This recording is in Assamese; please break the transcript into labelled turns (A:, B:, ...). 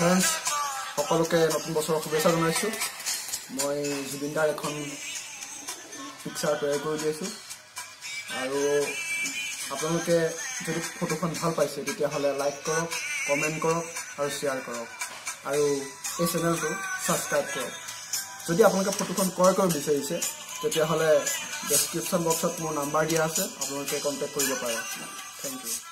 A: ফ্ৰেণ্ডছ সকলোকে নতুন বছৰৰ শুভেচ্ছা জনাইছোঁ। মই জুবিন দাৰ এখন পিকচাৰ তৈয়াৰ কৰি উলিয়াইছোঁ। আৰু আপোনালোকে যদি ফটোখন ভাল পাইছে তেতিয়াহ'লে লাইক কৰক কমেণ্ট কৰক আৰু শ্বেয়াৰ কৰক। আৰু এই চেনেলটো ছাবস্ক্ৰাইব কৰক। যদি আপোনালোকে ফটোখন ক্ৰয় কৰিব বিচাৰিছে তেতিয়াহ'লে ডেছক্ৰিপশ্যন বক্সত মোৰ নাম্বাৰ দিয়া আছে। আপোনালোকে কণ্টেক্ট কৰিব পাৰে। Thank U